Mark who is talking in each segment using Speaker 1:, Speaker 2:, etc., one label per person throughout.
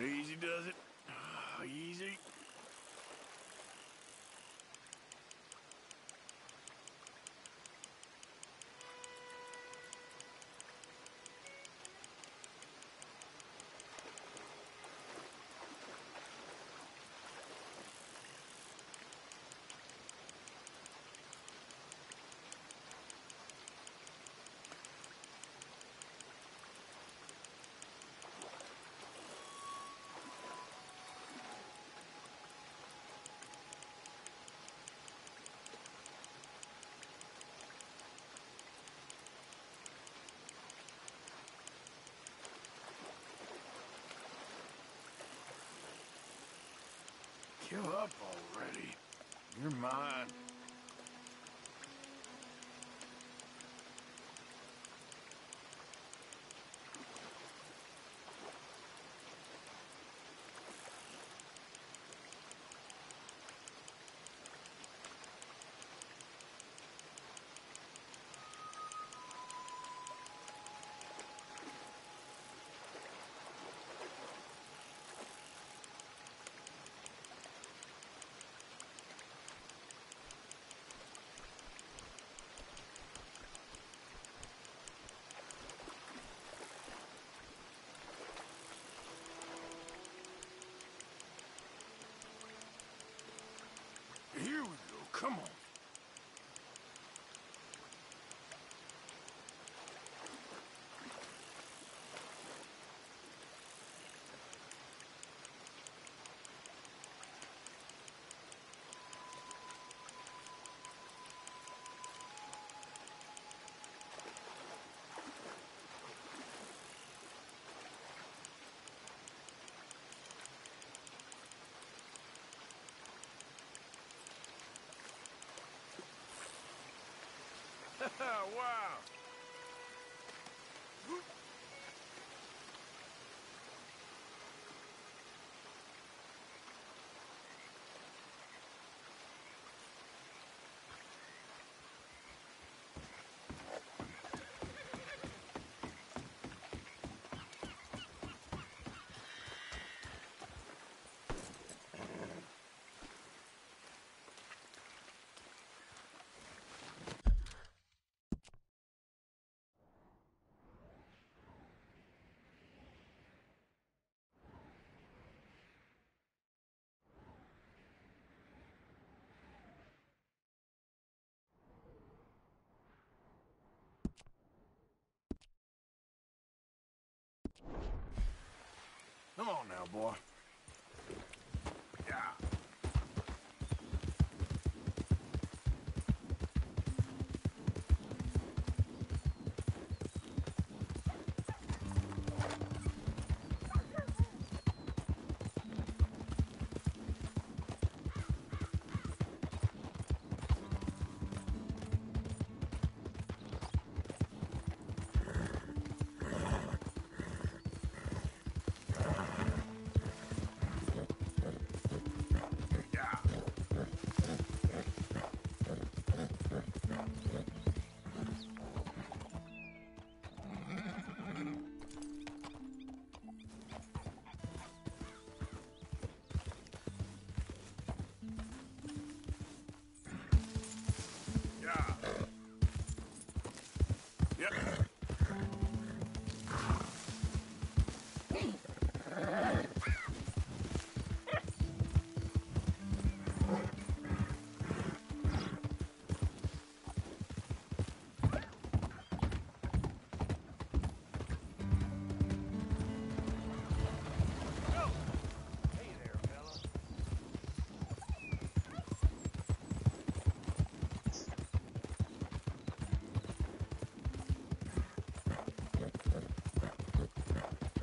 Speaker 1: Easy does it. Ah, easy. Kill up already. You're mine. Here we go. Come on. wow. Come on now, boy.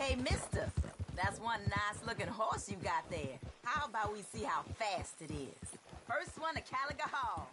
Speaker 2: Hey, mister. That's one nice looking horse you got there. How about we see how fast it is? First one to Caliga Hall.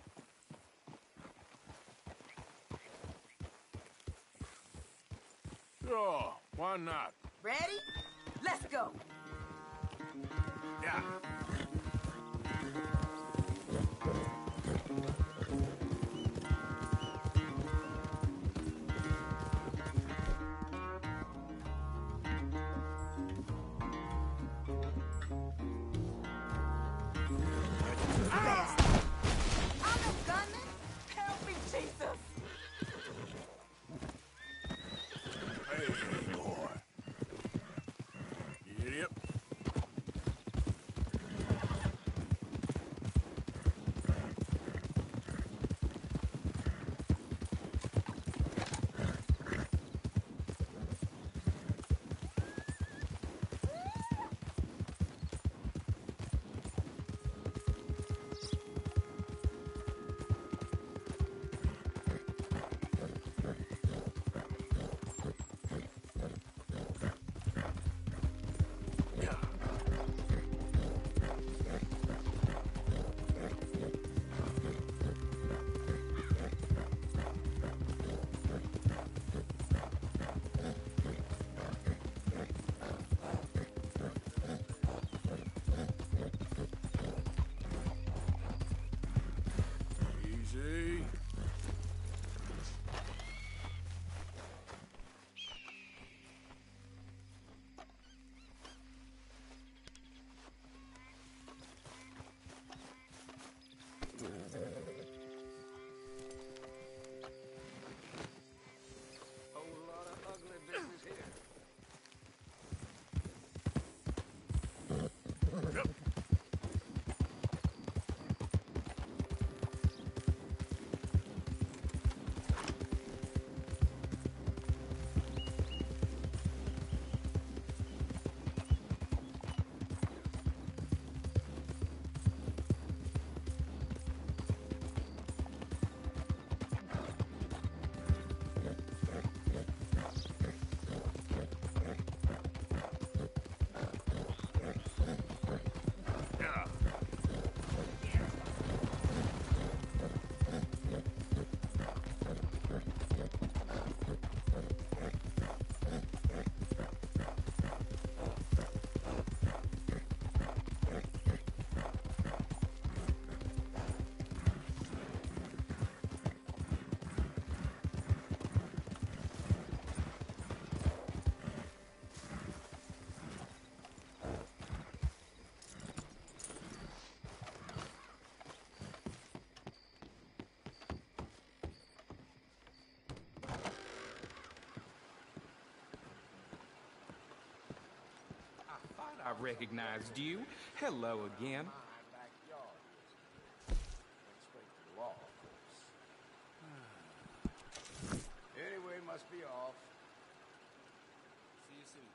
Speaker 3: Recognized you. Hello again.
Speaker 4: My backyard. Went straight to the law, anyway, must be off. See you soon.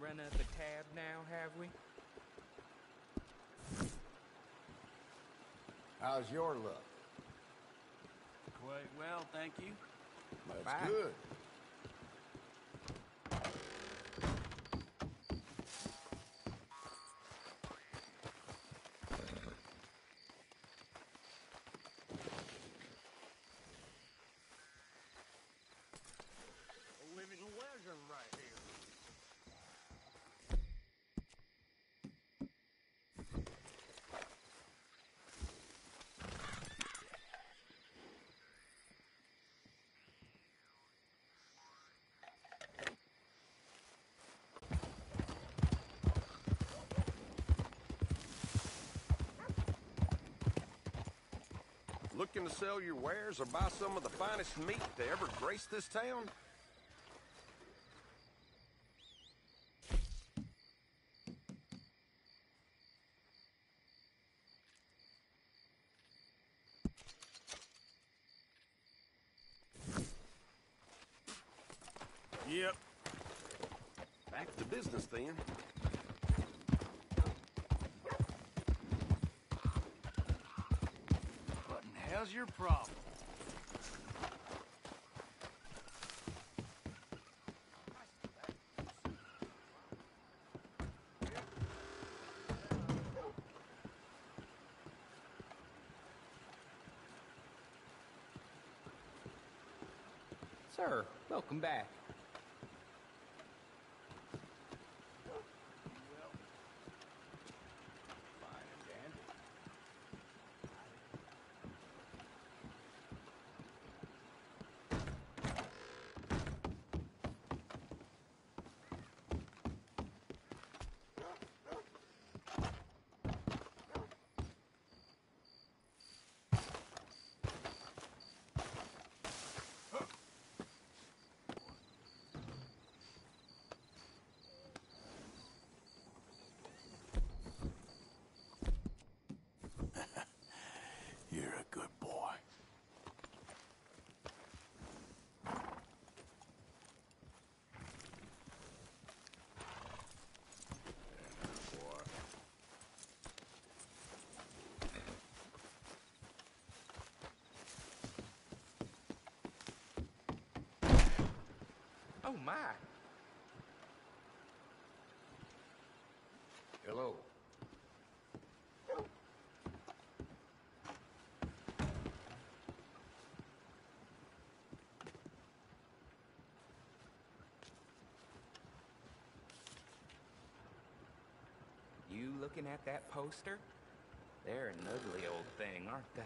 Speaker 3: Run up the tab now, have we?
Speaker 4: How's your look?
Speaker 5: Quite well, thank you.
Speaker 4: That's
Speaker 3: Bye.
Speaker 4: good.
Speaker 1: Looking to sell your wares or buy some of the finest meat to ever grace this town? Yep. Back to business then.
Speaker 5: Hell's your problem?
Speaker 3: Sir, welcome back.
Speaker 4: Fine and dandy.
Speaker 1: You're a good boy.
Speaker 3: Oh my.
Speaker 4: Hello.
Speaker 3: You looking at that poster? They're an ugly old thing, aren't they?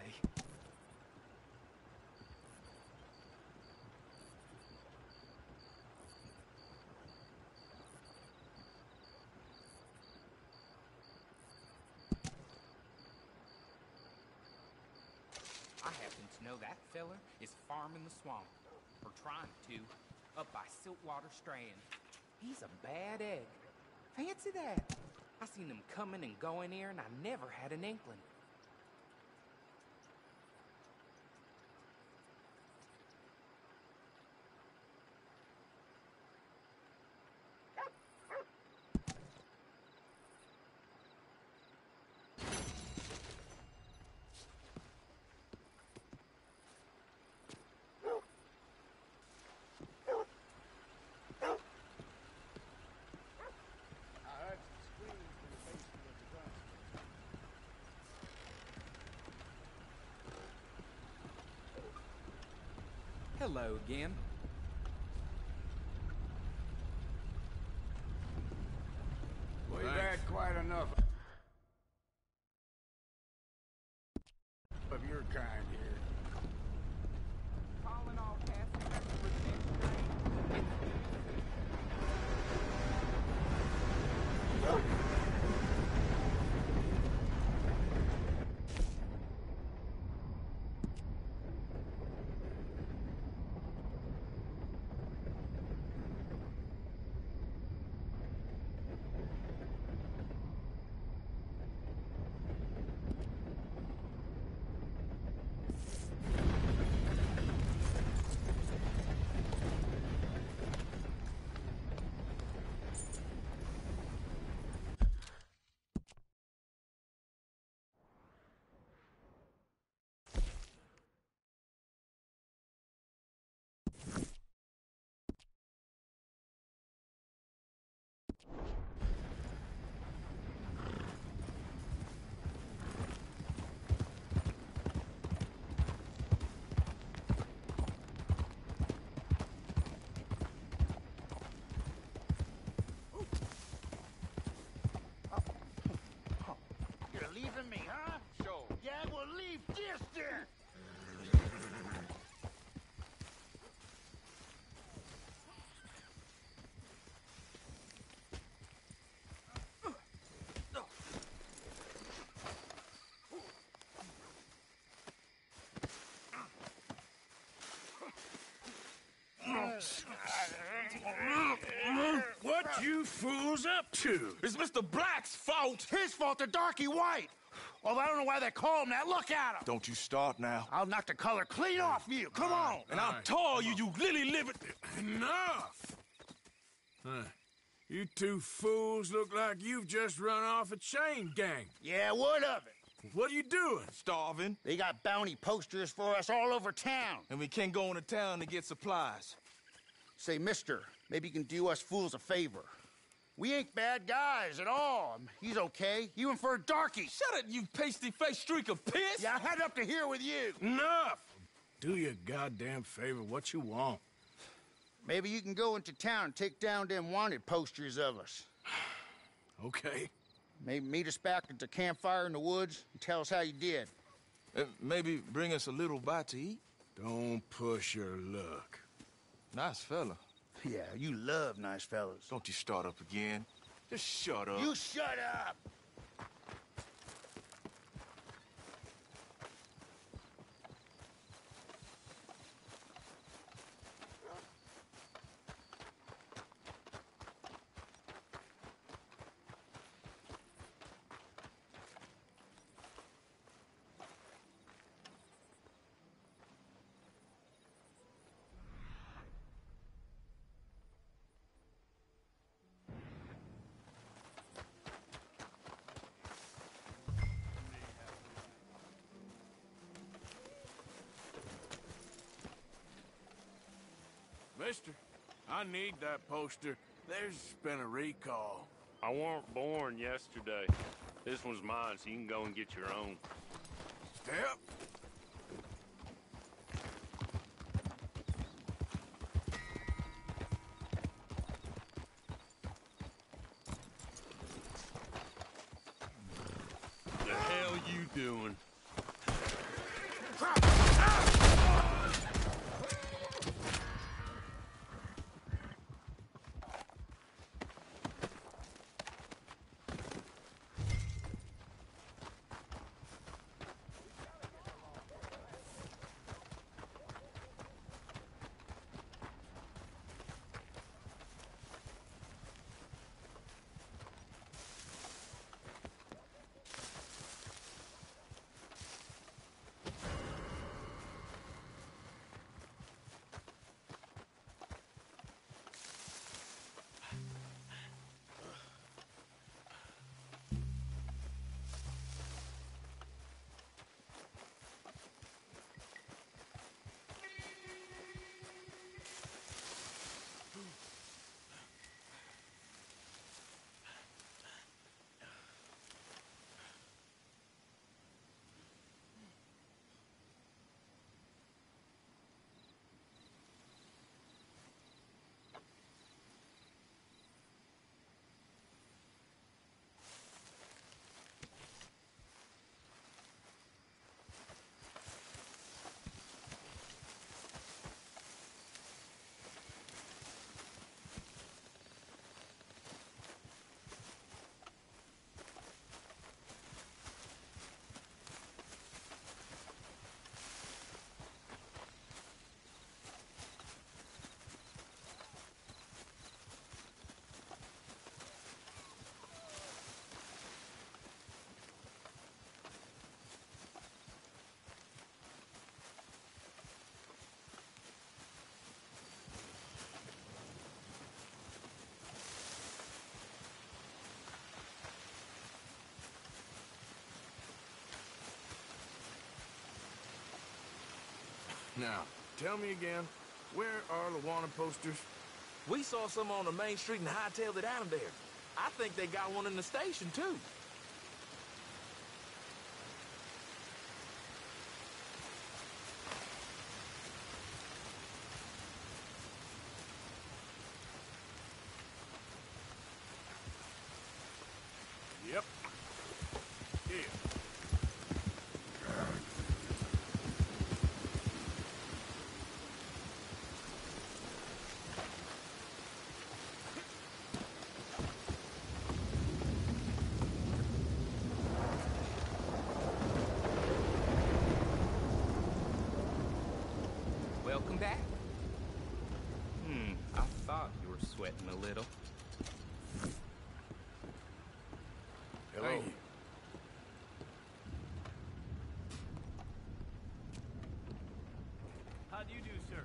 Speaker 3: I happen to know that fella is farming the swamp, or trying to, up by Siltwater Strand. He's a bad egg. Fancy that. I seen them coming and going here, and I never had an inkling.
Speaker 4: I heard some screams from the basement of the gun
Speaker 3: Hello again.
Speaker 4: We've
Speaker 1: Thanks.
Speaker 4: had quite enough of your kind here.
Speaker 3: Calling all passengers for the next train.
Speaker 1: You fools up to?
Speaker 6: It's Mr. Black's fault.
Speaker 7: His fault, the darky white. Although I don't know why they call him that. Look at him.
Speaker 6: Don't you start now.
Speaker 7: I'll knock the color clean off you. Come on.
Speaker 6: And I'll tell you, you lily livered.
Speaker 1: Enough! Huh. You two fools look like you've just run off a chain gang.
Speaker 7: Yeah, what of it?
Speaker 1: What are you doing?
Speaker 6: Starving.
Speaker 7: They got bounty posters for us all over town.
Speaker 6: And we can't go into town to get supplies.
Speaker 7: Say, mister, maybe you can do us fools a favor. We ain't bad guys at all. He's okay. Even for a darky.
Speaker 6: Shut it, you pasty-faced streak of piss!
Speaker 7: Yeah, I had up to here with you.
Speaker 1: Enough! Do your goddamn favor what you want.
Speaker 7: Maybe you can go into town and take down them wanted posters of us.
Speaker 1: Okay.
Speaker 7: Maybe meet us back at the campfire in the woods and tell us how you did.
Speaker 6: Uh, maybe bring us a little bite to eat.
Speaker 1: Don't push your luck.
Speaker 6: Nice fella.
Speaker 7: Yeah, you love nice fellas.
Speaker 6: Don't you start up again. Just shut up.
Speaker 7: You shut up!
Speaker 1: Mister, I need that poster. There's been a recall.
Speaker 8: I weren't born yesterday. This one's mine, so you can go and get your own.
Speaker 1: Step.
Speaker 8: The hell you doing?
Speaker 1: Now, tell me again, where are the wanted posters?
Speaker 6: We saw some on the main street and hightailed it out of there. I think they got one in the station, too.
Speaker 1: Yep. Here.
Speaker 3: Welcome back. Hmm, I thought you were sweating a little.
Speaker 7: Hello.
Speaker 1: Thank you.
Speaker 5: How do you do, sir?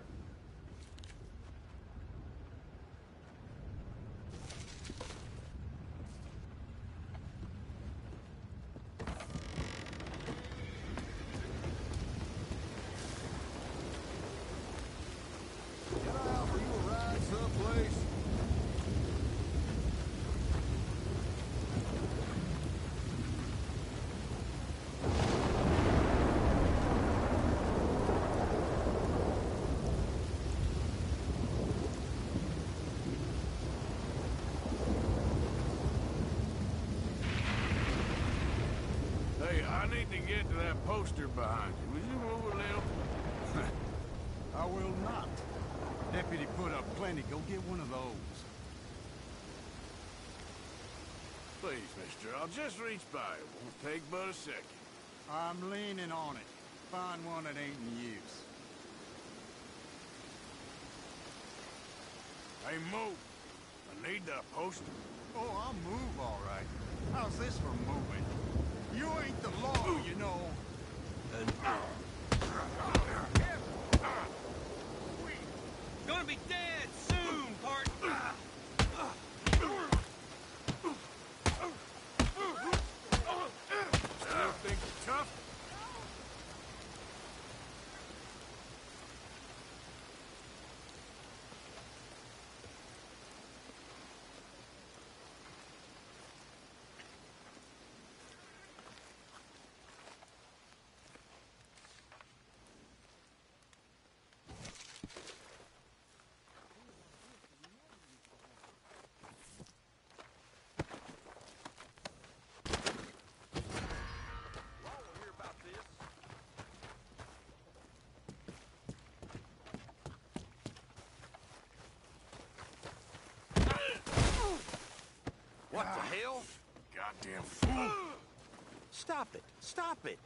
Speaker 4: Can I offer you a ride someplace?
Speaker 1: Hey, Get to that poster behind you. Will you move a little?
Speaker 9: I will not. Deputy put up plenty. Go get one of those.
Speaker 1: Please, mister, I'll just reach by. It won't take but a second.
Speaker 9: I'm leaning on it. Find one that ain't in use.
Speaker 1: Hey, move. I need that poster.
Speaker 9: Oh, I'll move all right. How's this for moving? You ain't the law, you know.
Speaker 5: Gonna be dead soon, part.
Speaker 1: Still think you're tough?
Speaker 4: Y'all will hear about this. What the hell?
Speaker 1: Goddamn fool.
Speaker 4: Stop it! Stop it!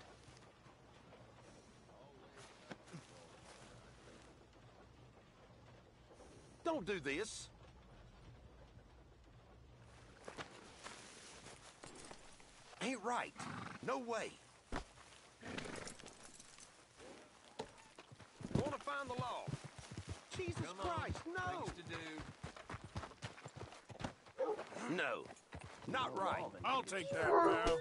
Speaker 4: Don't do this. Ain't right. No way. Want to find the law? Jesus Christ, no! No, not right.
Speaker 1: I'll take that, pal.